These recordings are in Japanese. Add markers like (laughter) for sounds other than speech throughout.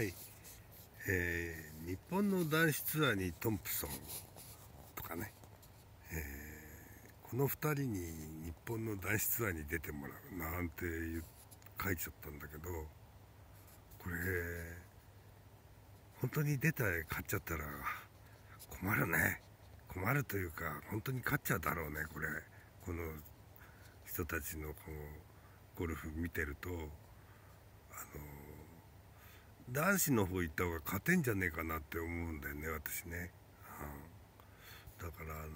はい、えー日本の男子ツアーにトンプソンとかね、えーこの2人に日本の男子ツアーに出てもらうなんて言書いちゃったんだけどこれ本当に出た勝っちゃったら困るね。困るというか本当に勝っちゃうだろうねこれ。この人たちのこうゴルフ見てるとあの男子の方行った方が勝てんじゃねえかなって思うんだよね私ね、うん。だからあの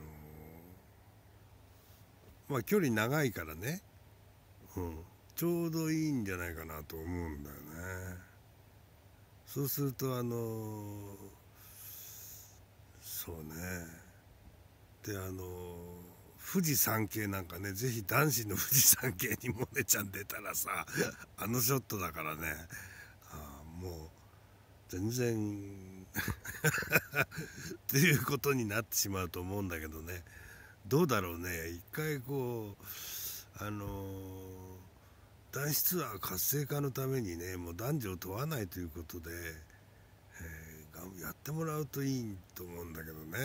まあ距離長いからね、うん、ちょうどいいんじゃないかなと思うんだよね。そうするとあのそうね。であの富士山系なんかねぜひ男子の富士山系にモネちゃん出たらさあのショットだからね。もう全然 (laughs) っていうことになってしまうと思うんだけどね。どうだろうね。一回こうあのー男子ツアー活性化のためにねもう男女を問わないということで、えーやってもらうといいと思うんだけどね。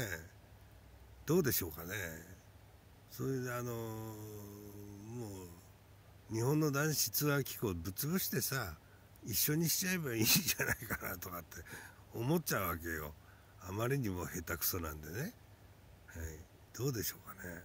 どうでしょうかね。それであのーもう日本の男子ツアー機構ぶっ潰してさ一緒にしちゃえばいいんじゃないかなとかって思っちゃうわけよ。あまりにも下手くそなんでね、はい、どうでしょうかね。